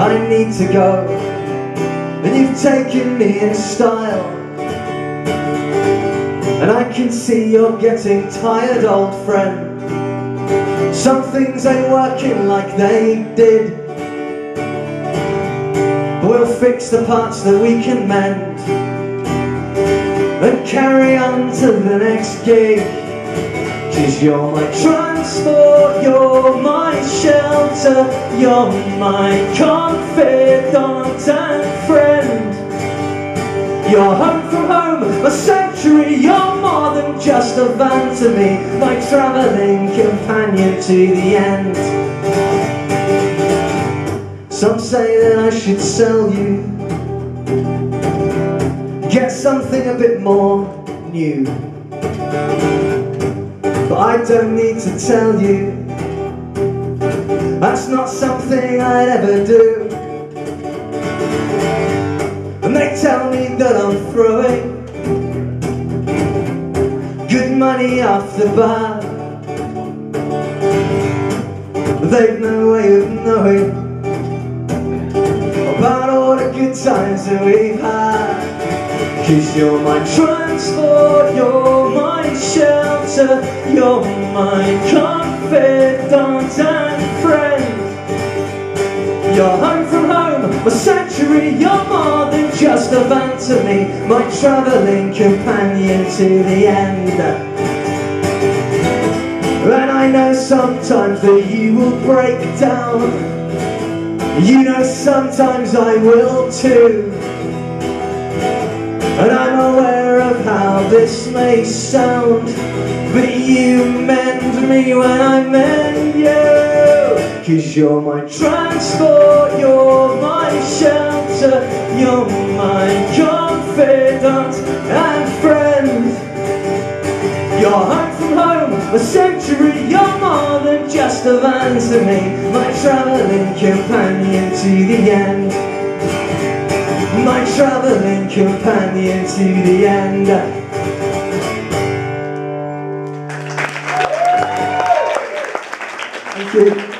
I need to go. And you've taken me in style. And I can see you're getting tired, old friend. Some things ain't working like they did. But We'll fix the parts that we can mend. And carry on to the next gig Cause you're my transport, you're my shelter You're my confidant and friend. You're home from home, a sanctuary You're more than just a van to me My travelling companion to the end. Some say that I should sell you Get something a bit more new but I don't need to tell you. That's not something I'd ever do. And they tell me that I'm throwing Good money off the bat They've no way of knowing. About all the good times that we've had Cause you're my transport, you're my shelter. You're my confidant and friend. You're home from home, my sanctuary You're more than just a van to me My travelling companion to the end. And I know sometimes that you will break down. You know sometimes I will too this may sound But you mend me when I mend you. Cause you're my transport, you're my shelter You're my confidant and friend. You're home from home, a sanctuary You're more than just a van to me My travelling companion to the end. My travelling companion to the end. Así que